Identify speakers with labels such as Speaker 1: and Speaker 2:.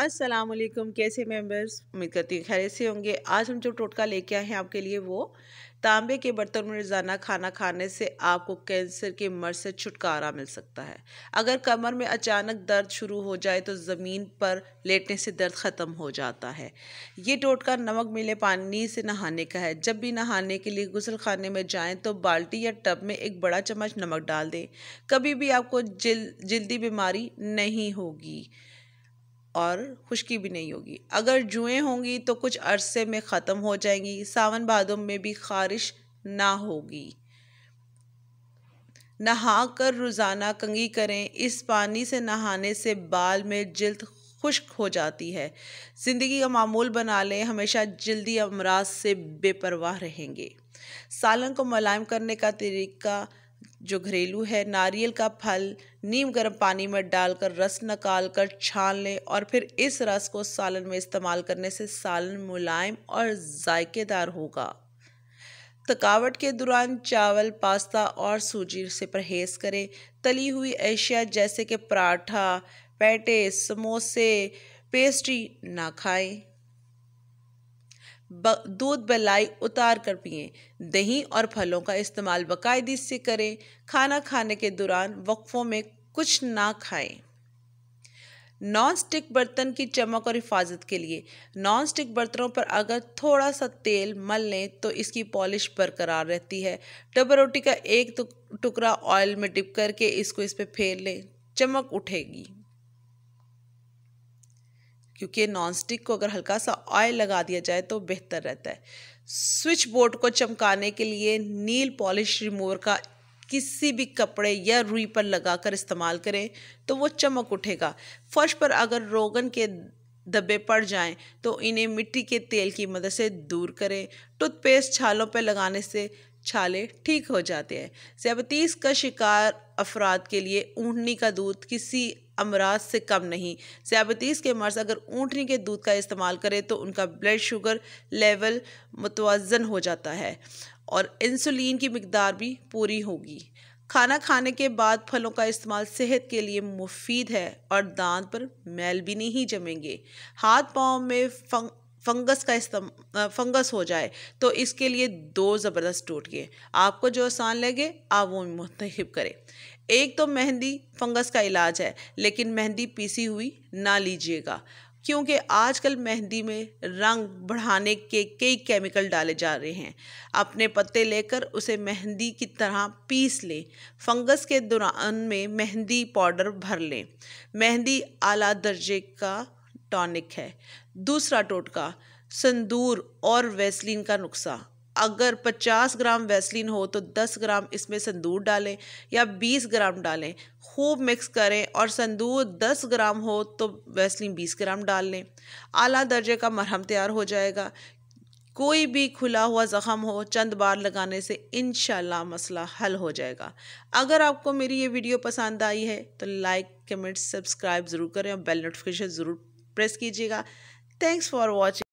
Speaker 1: अस्सलाम वालेकुम कैसे मेंबर्स? उम्मीद करती हूँ खैर से होंगे। आज हम जो टोटका लेके आए हैं आपके लिए वो तांबे के बर्तन में रोज़ाना खाना खाने से आपको कैंसर के मर्ज से छुटकारा मिल सकता है। अगर कमर में अचानक दर्द शुरू हो जाए तो ज़मीन पर लेटने से दर्द ख़त्म हो जाता है। ये टोटका नमक, मिले पानी से नहाने का है। जब भी नहाने के लिए गुसल खाने में जाएँ तो बाल्टी या टब में एक बड़ा चम्मच नमक डाल दें। कभी भी आपको जिल, जल्दी बीमारी नहीं होगी। और खुश्की भी नहीं होगी। अगर जुएँ होंगी तो कुछ अरसे में ख़त्म हो जाएँगी सावन भादों में भी खारिश ना होगी। नहा कर रोज़ाना कंगी करें, इस पानी से नहाने से बाल में जल्द खुश्क हो जाती है। ज़िंदगी का मामूल बना लें, हमेशा जल्दी अमराज से बेपरवाह रहेंगे। सालन को मुलायम करने का तरीका जो घरेलू है, नारियल का फल नीम गर्म पानी में डालकर रस निकाल कर छान लें और फिर इस रस को सालन में इस्तेमाल करने से सालन मुलायम और जायकेदार होगा। थकावट के दौरान चावल, पास्ता और सूजी से परहेज़ करें। तली हुई अशिया जैसे कि पराठा, पैटे, समोसे, पेस्ट्री ना खाएँ। दूध बलाई उतार कर पिए। दही और फलों का इस्तेमाल बाकायदी से करें। खाना खाने के दौरान वक्फों में कुछ ना खाएँ। नॉन स्टिक बर्तन की चमक और हिफाजत के लिए नॉन स्टिक बर्तनों पर अगर थोड़ा सा तेल मल लें तो इसकी पॉलिश बरकरार रहती है। डबल रोटी का एक टुकड़ा ऑयल में डिप करके इसको इस पर फेर लें। चमक उठेगी। क्योंकि नॉन स्टिक को अगर हल्का सा ऑयल लगा दिया जाए तो बेहतर रहता है। स्विच बोर्ड को चमकाने के लिए नील पॉलिश रिमूवर का किसी भी कपड़े या रुई पर लगाकर इस्तेमाल करें तो वो चमक उठेगा। फर्श पर अगर रोगन के धब्बे पड़ जाएँ तो इन्हें मिट्टी के तेल की मदद से दूर करें। टूथपेस्ट छालों पर लगाने से छाले ठीक हो जाते हैं। ज़्याबतीस का शिकार अफराद के लिए ऊँटनी का दूध किसी अमराज से कम नहीं। ज़्याबतीस के मर्ज अगर ऊँटनी के दूध का इस्तेमाल करें तो उनका ब्लड शुगर लेवल मुतवज़न हो जाता है और इंसुलिन की मकदार भी पूरी होगी। खाना खाने के बाद फलों का इस्तेमाल सेहत के लिए मुफीद है और दांत पर मैल भी नहीं जमेंगे। हाथ पाँव में फंग फंगस का इस्तेम फंगस हो जाए तो इसके लिए दो ज़बरदस्त टोटके। आपको जो आसान लगे, आप वो मुंतखब करें। एक तो मेहंदी, फंगस का इलाज है, लेकिन मेहंदी पीसी हुई ना लीजिएगा, क्योंकि आजकल मेहंदी में रंग बढ़ाने के कई केमिकल डाले जा रहे हैं। अपने पत्ते लेकर उसे मेहंदी की तरह पीस लें। फंगस के दौरान में मेहंदी पाउडर भर लें। मेहंदी आला दर्जे का टॉनिक है। दूसरा टोटका, संदूर और वैसलीन का नुस्खा। अगर 50 ग्राम वैसलीन हो तो 10 ग्राम इसमें संदूर डालें या 20 ग्राम डालें। खूब मिक्स करें और संदूर 10 ग्राम हो तो वैसलीन 20 ग्राम डाल लें। आला दर्जे का मरहम तैयार हो जाएगा। कोई भी खुला हुआ ज़ख़म हो, चंद बार लगाने से इन मसला हल हो जाएगा। अगर आपको मेरी ये वीडियो पसंद आई है तो लाइक, कमेंट, सब्सक्राइब ज़रूर करें और बेल नोटिफिकेशन ज़रूर प्रेस कीजिएगा। Thanks for watching